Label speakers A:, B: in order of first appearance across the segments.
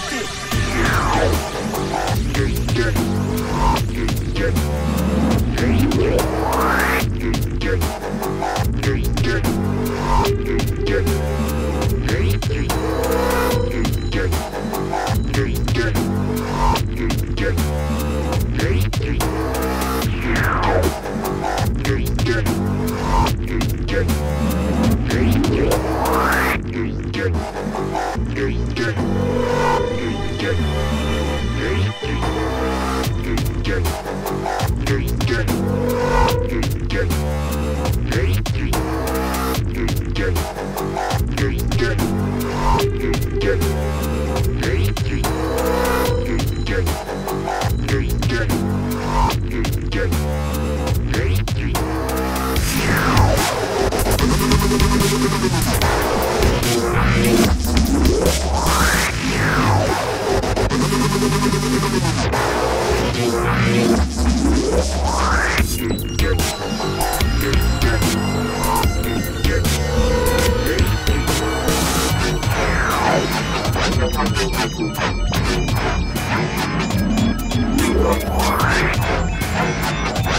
A: fuck it.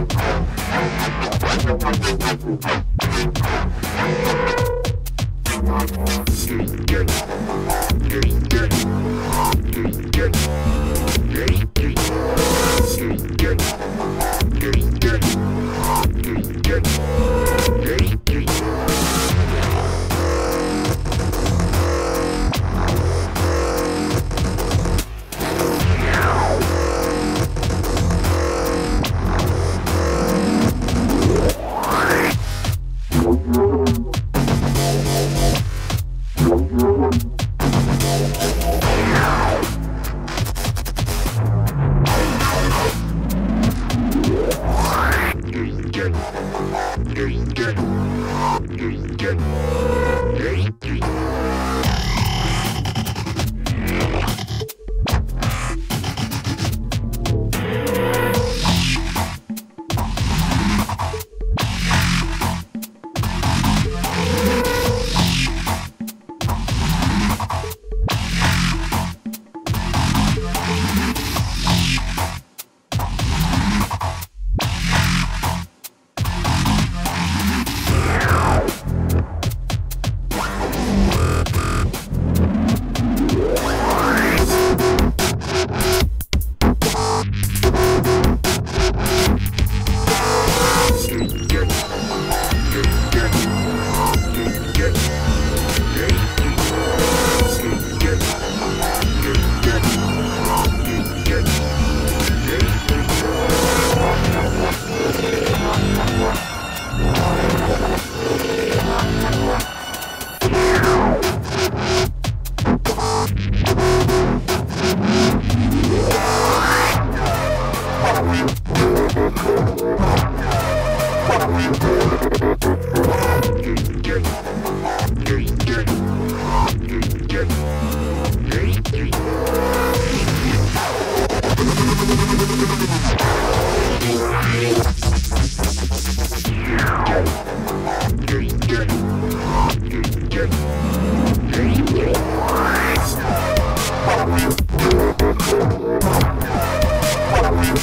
A: Dirty, dirty, dirty, dirty, dirty, dirty, dirty.